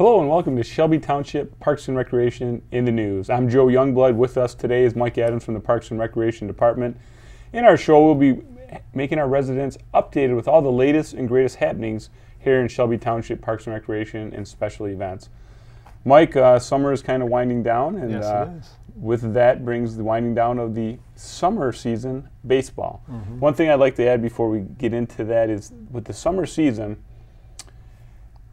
Hello and welcome to Shelby Township Parks and Recreation in the News. I'm Joe Youngblood. With us today is Mike Adams from the Parks and Recreation Department. In our show, we'll be making our residents updated with all the latest and greatest happenings here in Shelby Township Parks and Recreation and special events. Mike, uh, summer is kind of winding down, and Yes, uh, with that brings the winding down of the summer season baseball. Mm-hmm. One thing I'd like to add before we get into that is with the summer season,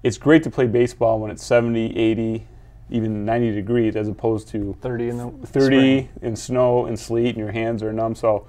it's great to play baseball when it's 70, 80, even 90 degrees as opposed to 30 in the 30 spring. in snow and sleet and your hands are numb. So,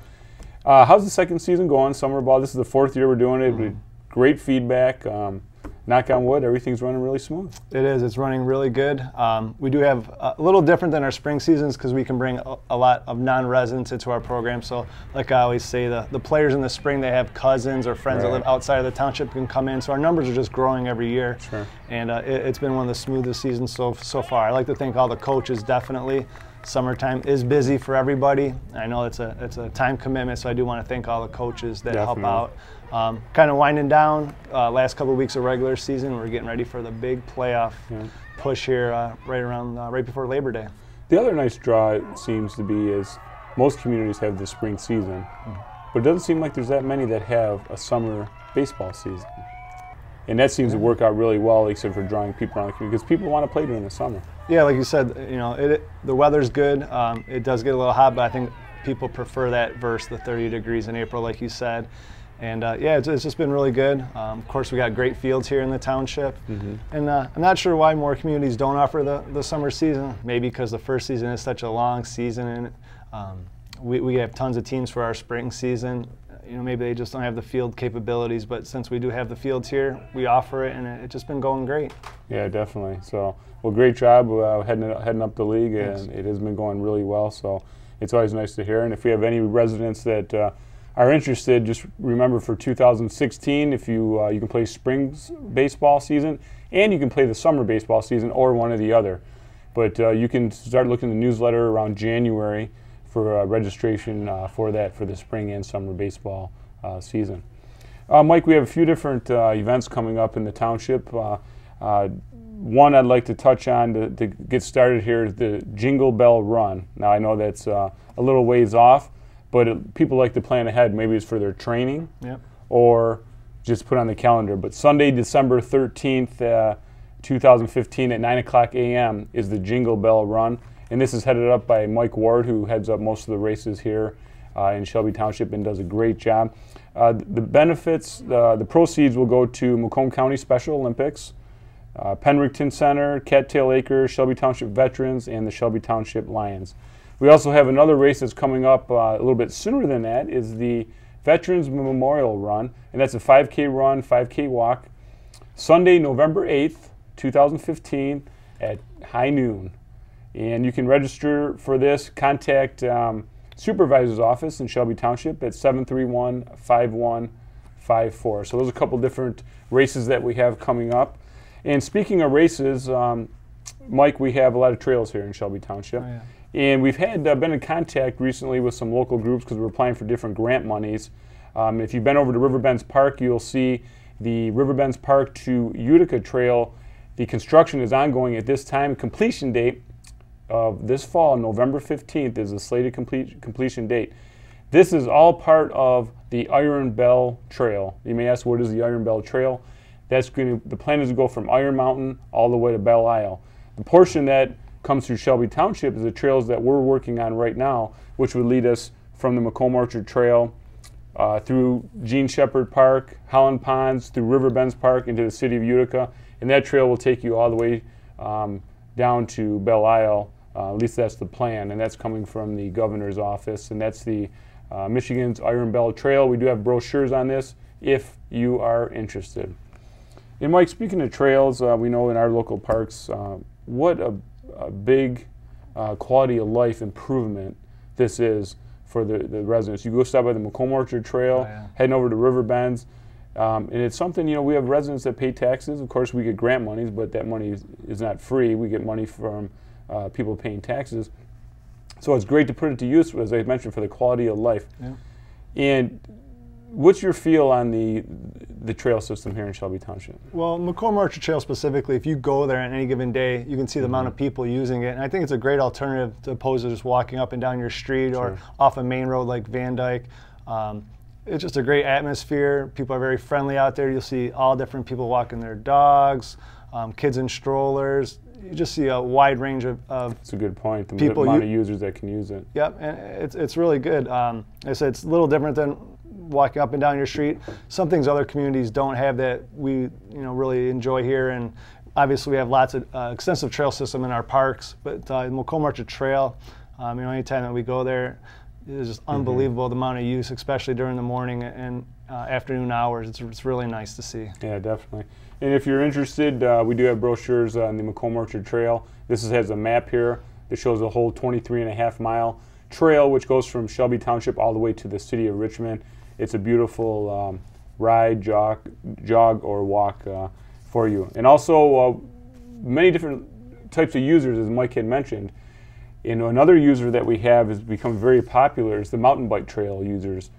uh, how's the second season going, summer ball? This is the fourth year we're doing it. Mm-hmm. Great feedback. Um, knock on wood, everything's running really smooth. It is. It's running really good. Um, we do have a little different than our spring seasons because we can bring a, a lot of non-residents into our program. So, like I always say, the, the players in the spring they have cousins or friends that live outside of the township can come in. So our numbers are just growing every year. Sure. And uh, it, it's been one of the smoothest seasons so so far. I like to thank all the coaches. Definitely, summertime is busy for everybody. I know it's a it's a time commitment, so I do want to thank all the coaches that help out. Um, kind of winding down. Uh, last couple of weeks of regular season, we're getting ready for the big playoff push here uh, right around uh, right before Labor Day. The other nice draw seems to be is most communities have the spring season, but it doesn't seem like there's that many that have a summer baseball season. And that seems to work out really well, except for drawing people around the community, because people want to play during the summer. Yeah, like you said, you know, it, it- the weather's good. Um, it does get a little hot, but I think people prefer that versus the 30 degrees in April, like you said. And uh, yeah, it's, it's just been really good. Um, of course, we got great fields here in the township, and uh, I'm not sure why more communities don't offer the, the summer season. Maybe because the first season is such a long season, and um, we, we have tons of teams for our spring season. You know, maybe they just don't have the field capabilities, but since we do have the fields here, we offer it, and it, it's just been going great. Yeah, definitely. So, well, great job uh, heading heading up the league, Thanks. and it has been going really well. So, it's always nice to hear. And if we have any residents that uh, are interested, just remember for 2016, if you uh, you can play spring baseball season and you can play the summer baseball season, or one or the other. But uh, you can start looking the newsletter around January for uh, registration uh, for that for the spring and summer baseball uh, season. Uh, Mike, we have a few different events coming up in the township. One I'd like to touch on to, to get started here is the Jingle Bell Run. Now, I know that's a little ways off, but it, people like to plan ahead. Maybe it's for their training Yep. or just put on the calendar. But Sunday, December 13th, uh, 2015 at 9 o'clock a.m. is the Jingle Bell Run. And this is headed up by Mike Ward, who heads up most of the races here uh, in Shelby Township and does a great job. Uh, the benefits, uh, the proceeds will go to Macomb County Special Olympics, uh, Penrickton Center, Cattail Acres, Shelby Township Veterans, and the Shelby Township Lions. We also have another race that's coming up uh, a little bit sooner than that is the Veterans Memorial Run, and that's a 5K run, 5K walk, Sunday, November 8th, 2015 at high noon. And you can register for this, contact um, Supervisor's Office in Shelby Township at 731 5154. So, those are a couple different races that we have coming up. And speaking of races, um, Mike, we have a lot of trails here in Shelby Township. Oh, yeah. And we've had uh, been in contact recently with some local groups because we're applying for different grant monies. Um, if you've been over to Riverbends Park, you'll see the Riverbends Park to Utica Trail. The construction is ongoing at this time. Completion date of this fall, November 15th, is the slated complete, completion date. This is all part of the Iron Belle Trail. You may ask, what is the Iron Belle Trail? That's going to, the plan is to go from Iron Mountain all the way to Belle Isle. The portion that comes through Shelby Township is the trails that we're working on right now, which would lead us from the Macomb Orchard Trail uh, through Jean Shepherd Park, Holland Ponds, through Riverbends Park into the city of Utica. And that trail will take you all the way um, down to Belle Isle. Uh, at least that's the plan, and that's coming from the governor's office. And that's the uh, Michigan's Iron Belle Trail. We do have brochures on this if you are interested. And Mike, speaking of trails, uh, we know in our local parks uh, what a, a big uh, quality of life improvement this is for the, the residents. You go stop by the Macomb Orchard Trail, Oh, yeah. heading over to River Bends, um, and it's something, you know, we have residents that pay taxes. Of course, we get grant monies, but that money is, is not free. We get money from uh, people paying taxes. So it's great to put it to use, as I mentioned, for the quality of life. Yeah. And what's your feel on the the trail system here in Shelby Township? Well, Macomb Orchard Trail specifically, if you go there on any given day, you can see the mm-hmm. amount of people using it. And I think it's a great alternative to opposed to just walking up and down your street sure. or off a main road like Van Dyke. Um, it's just a great atmosphere. People are very friendly out there. You'll see all different people walking their dogs, um, kids in strollers. You just see a wide range of. of That's a good point. The people amount of users that can use it. Yep, and it's it's really good. Um, like I said it's a little different than walking up and down your street. Some things other communities don't have that we you know really enjoy here, and obviously we have lots of uh, extensive trail system in our parks. But uh, Macomb Orchard Trail, um, you know, anytime that we go there, it's just mm-hmm. unbelievable mm-hmm. the amount of use, especially during the morning and uh, afternoon hours. It's, it's really nice to see. Yeah, definitely. And if you're interested, uh, we do have brochures on the Macomb Orchard Trail. This is, has a map here that shows the whole 23 and a half mile trail, which goes from Shelby Township all the way to the city of Richmond. It's a beautiful um, ride, jog, jog or walk uh, for you. And also, uh, many different types of users, as Mike had mentioned. Know, another user that we have has become very popular is the mountain bike trail users.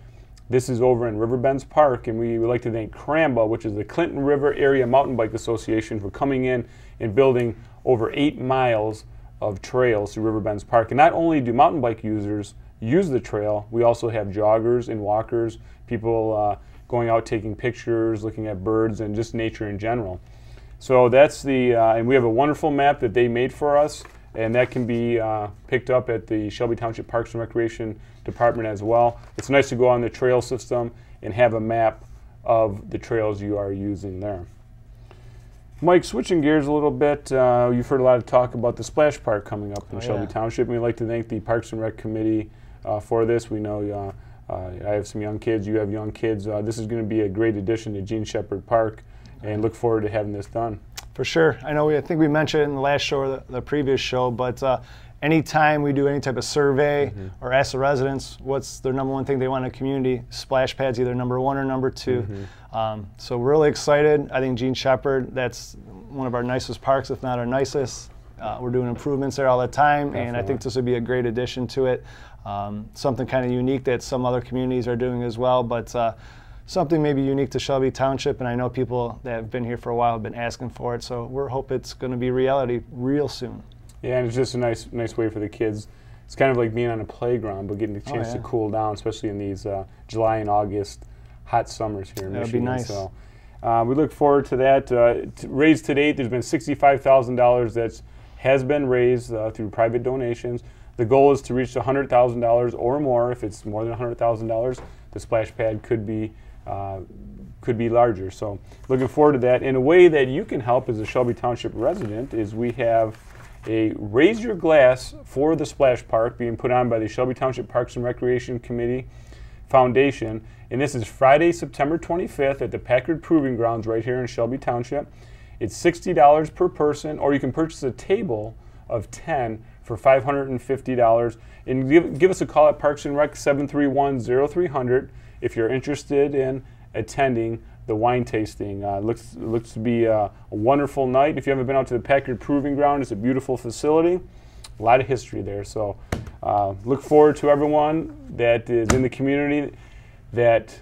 This is over in Riverbends Park, and we would like to thank CRAMBA, which is the Clinton River Area Mountain Bike Association, for coming in and building over eight miles of trails through Riverbends Park. And not only do mountain bike users use the trail, we also have joggers and walkers, people uh, going out taking pictures, looking at birds, and just nature in general. So that's the, uh, and we have a wonderful map that they made for us and that can be uh, picked up at the Shelby Township Parks and Recreation Department as well. It's nice to go on the trail system and have a map of the trails you are using there. Mike, switching gears a little bit, uh, you've heard a lot of talk about the splash park coming up in oh, Shelby yeah. Township. We'd like to thank the Parks and Rec Committee for this. We know uh, uh, I have some young kids, you have young kids. Uh, this is going to be a great addition to Jean Shepherd Park and look forward to having this done. For sure. I know we, I think we mentioned it in the last show or the, the previous show, but uh, anytime we do any type of survey mm-hmm. or ask the residents what's their number one thing they want in a community, splash pads either number one or number 2 mm-hmm. um, so we're really excited. I think Jean Shepherd, that's one of our nicest parks, if not our nicest. Uh, we're doing improvements there all the time, Definitely. and I think this would be a great addition to it. Um, something kind of unique that some other communities are doing as well, but uh, something maybe unique to Shelby Township, and I know people that have been here for a while have been asking for it. So we're hope it's going to be reality real soon. Yeah, and it's just a nice, nice way for the kids. It's kind of like being on a playground, but getting a oh, chance oh, yeah. to cool down, especially in these uh, July and August hot summers here in That'd Michigan. Be nice. So uh, we look forward to that. Uh, raised to date, there's been sixty-five thousand dollars that has been raised uh, through private donations. The goal is to reach hundred thousand dollars or more. If it's more than hundred thousand dollars, the splash pad could be uh, could be larger. So looking forward to that. In a way that you can help as a Shelby Township resident is we have a Raise Your Glass for the Splash Park being put on by the Shelby Township Parks and Recreation Committee Foundation. And this is Friday, September 25th at the Packard Proving Grounds right here in Shelby Township. It's $60 per person, or you can purchase a table of 10 for $550. And give, give us a call at Parks and Rec 731 0300 if you're interested in attending the wine tasting. Uh, looks looks to be a, a, wonderful night. If you haven't been out to the Packard Proving Ground, it's a beautiful facility. A lot of history there. So uh, look forward to everyone that is in the community. That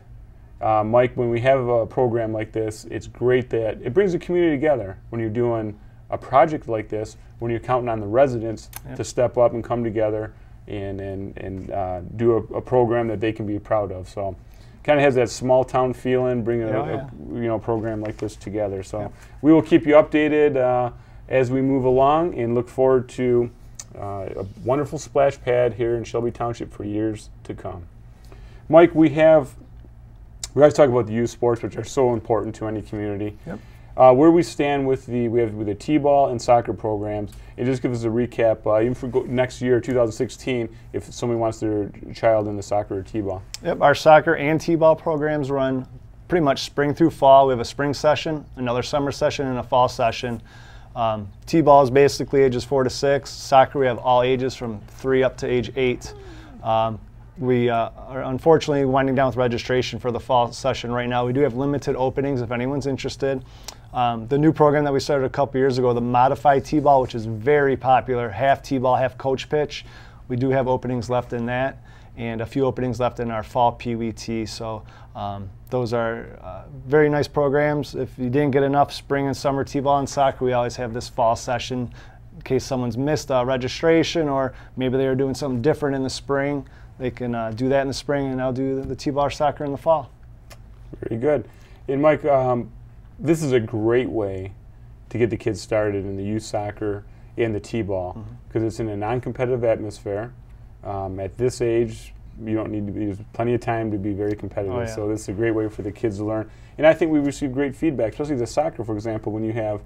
uh, Mike, when we have a program like this, it's great that it brings the community together. When you're doing a project like this, when you're counting on the residents yep. to step up and come together and and and uh, do a, a program that they can be proud of. So kind of has that small town feeling, bringing oh, a, yeah. a, you know program like this together. So yeah. we will keep you updated uh, as we move along, and look forward to uh, a wonderful splash pad here in Shelby Township for years to come. Mike, we have we always talk about the youth sports, which are so important to any community. Yep uh, where we stand with the we have with the t-ball and soccer programs, and just give us a recap. Uh, even for next year, 2016, if somebody wants their child in the soccer or t-ball. Yep, our soccer and t-ball programs run pretty much spring through fall. We have a spring session, another summer session, and a fall session. Um, t-ball is basically ages four to six. Soccer, we have all ages from three up to age eight. Um, we uh, are unfortunately winding down with registration for the fall session right now. We do have limited openings if anyone's interested. Um, the new program that we started a couple years ago, the modified T-ball, which is very popular, half T-ball, half coach pitch. We do have openings left in that. and a few openings left in our fall PWT. So um, those are uh, very nice programs. If you didn't get enough spring and summer t-ball and soccer, we always have this fall session in case someone's missed a registration or maybe they are doing something different in the spring. They can uh, do that in the spring, and I'll do the, the t-ball soccer in the fall. Very good. And Mike, um, this is a great way to get the kids started in the youth soccer and the t-ball because mm-hmm. it's in a non-competitive atmosphere. Um, at this age, you don't need to be. There's plenty of time to be very competitive. Oh, yeah. So this is a great way for the kids to learn. And I think we receive great feedback, especially the soccer, for example, when you have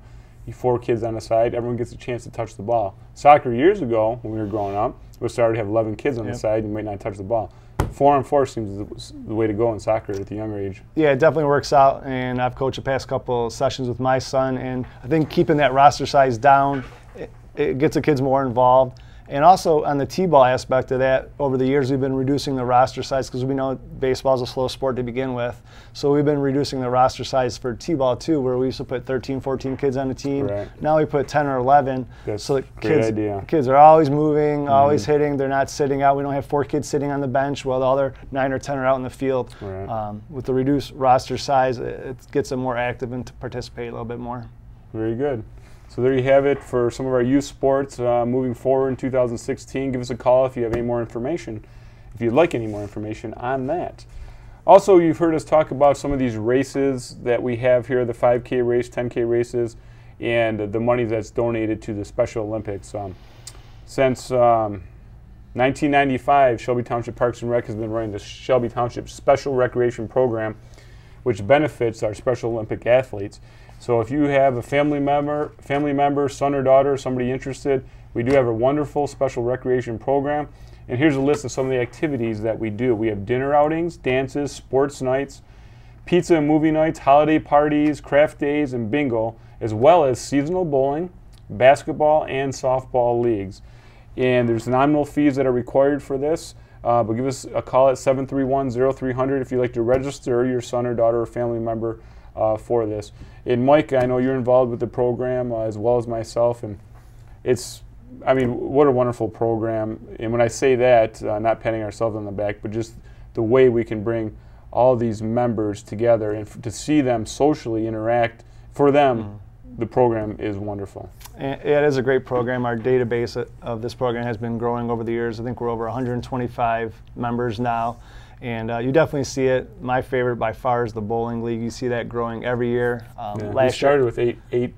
four kids on the side, everyone gets a chance to touch the ball. Soccer years ago, when we were growing up, we started to have 11 kids on yep. the side. and You might not touch the ball. Four on four seems the way to go in soccer at the younger age. Yeah, it definitely works out. And I've coached the past couple sessions with my son, and I think keeping that roster size down, it, it gets the kids more involved. And also on the T-ball aspect of that, over the years we've been reducing the roster size because we know baseball is a slow sport to begin with. So we've been reducing the roster size for T-ball too, where we used to put 13, 14 kids on a team. Now we put 10 or 11. That's so kids, idea. kids are always moving, mm-hmm. always hitting. They're not sitting out. We don't have four kids sitting on the bench while the other nine or 10 are out in the field. Right. Um, with the reduced roster size, it gets them more active and to participate a little bit more. Very good. So there you have it for some of our youth sports uh, moving forward in 2016. Give us a call if you have any more information, if you'd like any more information on that. Also, you've heard us talk about some of these races that we have here the 5K race, 10K races, and the money that's donated to the Special Olympics. Um, since um, 1995, Shelby Township Parks and Rec has been running the Shelby Township Special Recreation Program, which benefits our Special Olympic athletes. So if you have a family member, family member, son or daughter, somebody interested, we do have a wonderful special recreation program. And here's a list of some of the activities that we do. We have dinner outings, dances, sports nights, pizza and movie nights, holiday parties, craft days, and bingo, as well as seasonal bowling, basketball, and softball leagues. And there's nominal fees that are required for this. Uh, but give us a call at 731-0300 if you'd like to register your son or daughter or family member uh, for this. And Mike, I know you're involved with the program uh, as well as myself, and it's, I mean, what a wonderful program. And when I say that, uh, not patting ourselves on the back, but just the way we can bring all these members together and f- to see them socially interact for them. Mm. The program is wonderful. it is a great program. Our database of this program has been growing over the years. I think we're over 125 members now and uh, you definitely see it. My favorite by far is the bowling league. You see that growing every year. Um, yeah. Last we started year, with eight eight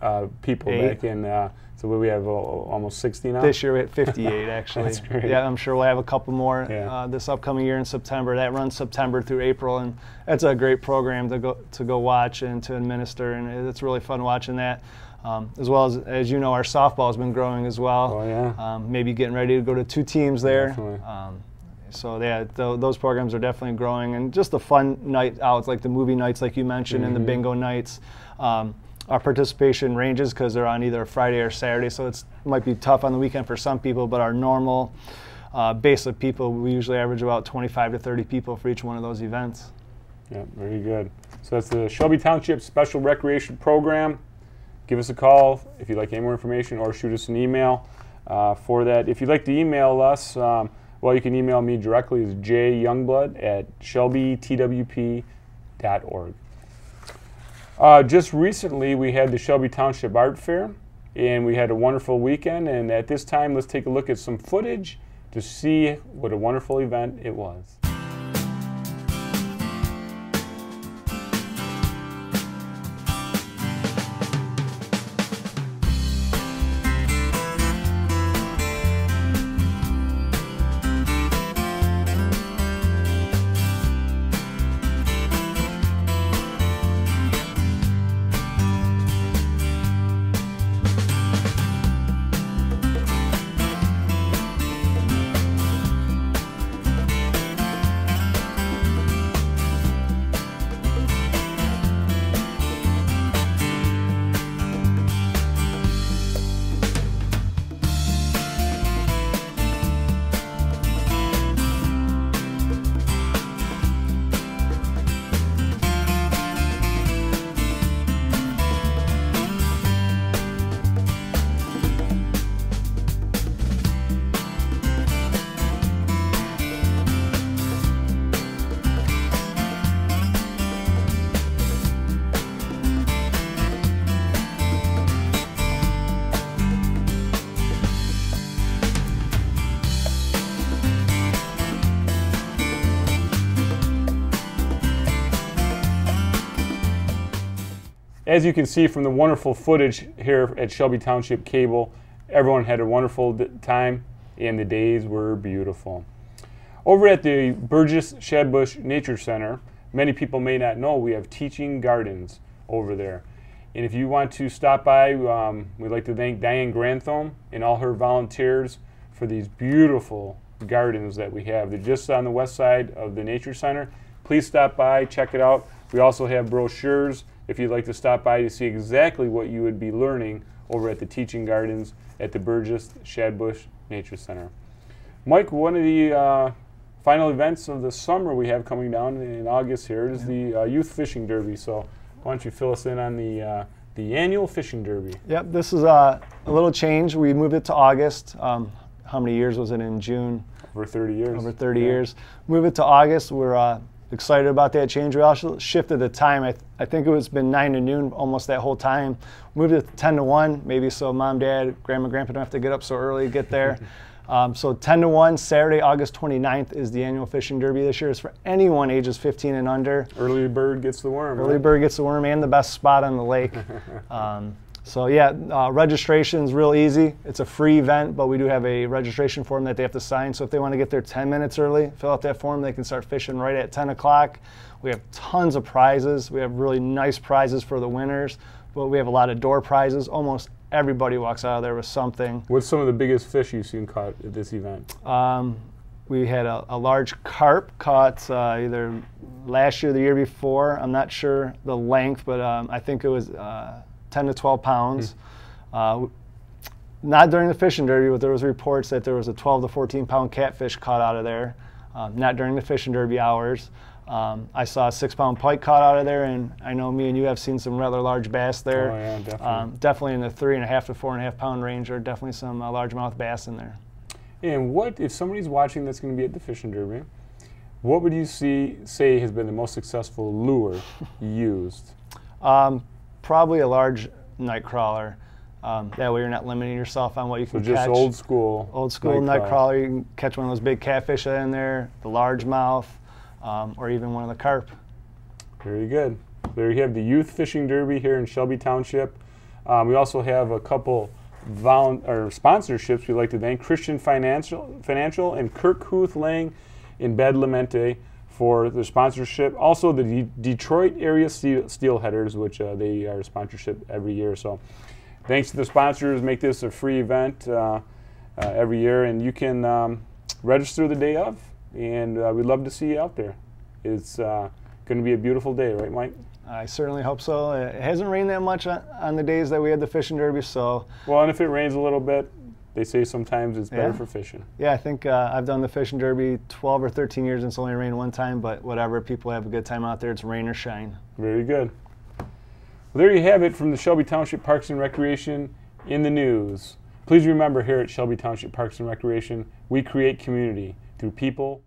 uh, people eight. back in. Uh, so we have almost 60 now. This year we had 58 actually. That's great. Yeah, I'm sure we'll have a couple more yeah. Uh, this upcoming year in September. That runs September through April, and that's a great program to go to go watch and to administer, and it's really fun watching that. Um, as well as, as you know, our softball has been growing as well. Oh yeah. Um, maybe getting ready to go to two teams there. Um, so yeah, th- those programs are definitely growing, and just the fun night outs like the movie nights, like you mentioned, mm-hmm. and the mm-hmm. bingo nights. Um, our participation ranges because they're on either Friday or Saturday, so it might be tough on the weekend for some people. But our normal uh, base of people, we usually average about 25 to 30 people for each one of those events. Yeah, very good. So that's the Shelby Township Special Recreation Program. Give us a call if you'd like any more information, or shoot us an email uh, for that. If you'd like to email us. Um, well, you can email me directly. as jyoungblood at shelbytwp.org. Uh, just recently, we had the Shelby Township Art Fair, and we had a wonderful weekend. And at this time, let's take a look at some footage to see what a wonderful event it was. As you can see from the wonderful footage here at Shelby Township Cable, everyone had a wonderful time and the days were beautiful. Over at the Burgess Shadbush Nature Center, many people may not know we have teaching gardens over there. And if you want to stop by, um, we'd like to thank Diane Grantham and all her volunteers for these beautiful gardens that we have. They're just on the west side of the Nature Center. Please stop by, check it out. We also have brochures if you'd like to stop by to see exactly what you would be learning over at the Teaching Gardens at the Burgess Shadbush Nature Center. Mike, one of the uh, final events of the summer we have coming down in August here is the uh, Youth Fishing Derby. So why don't you fill us in on the uh, the annual fishing derby? Yep, this is uh, a little change. We moved it to August. Um, how many years was it in June? Over 30 years. Over 30 yeah. years. Move it to August. We're uh, excited about that change. We also shifted the time. I, th- I think it was been 9 to noon almost that whole time. Moved it to 10 to 1, maybe so mom, dad, grandma, grandpa don't have to get up so early to get there. Um, so 10 to 1, Saturday, August 29th is the annual fishing derby this year. It's for anyone ages 15 and under. Early bird gets the worm. Early right? bird gets the worm and the best spot on the lake. um, so yeah, uh, registration is real easy. It's a free event, but we do have a registration form that they have to sign. So if they want to get there 10 minutes early, fill out that form, they can start fishing right at 10 o'clock. We have tons of prizes. We have really nice prizes for the winners, but we have a lot of door prizes. Almost everybody walks out of there with something. What's some of the biggest fish you've seen caught at this event? Um, we had a, a, large carp caught uh, either last year or the year before. I'm not sure the length, but um, I think it was uh, 10 to 12 pounds. Mm. Uh, not during the fishing derby, but there was reports that there was a 12 to 14 pound catfish caught out of there. Um, not during the fishing derby hours. Um, I saw a six pound pike caught out of there, and I know me and you have seen some rather large bass there. Oh, yeah, definitely. Um, definitely in the three and a half to four and a half pound range, are definitely some uh, largemouth bass in there. And what, if somebody's watching that's going to be at the fishing derby, what would you see say has been the most successful lure used? Um, probably a large night crawler. Um, that way you're not limiting yourself on what you can so just catch. old school. Old school night, night crawler. You can catch one of those big catfish in there, the largemouth um, or even one of the carp. Very good. There you have the Youth Fishing Derby here in Shelby Township. Um, we also have a couple or sponsorships we'd like to thank Christian Financial, Financial and Kirk Huth Lange in Badalamenti for the sponsorship. Also, the D- Detroit area steel- steelheaders, which uh, they are a sponsorship every year. So, thanks to the sponsors, make this a free event uh, uh, every year, and you can um, register the day of and uh, we'd love to see you out there. It's uh, going to be a beautiful day, right, Mike? I certainly hope so. It hasn't rained that much on, on, the days that we had the fishing derby, so. Well, and if it rains a little bit, they say sometimes it's better yeah. for fishing. Yeah, I think uh, I've done the fishing derby 12 or 13 years and it's only rained one time, but whatever, people have a good time out there. It's rain or shine. Very good. Well, there you have it from the Shelby Township Parks and Recreation in the news. Please remember here at Shelby Township Parks and Recreation, we create community through people.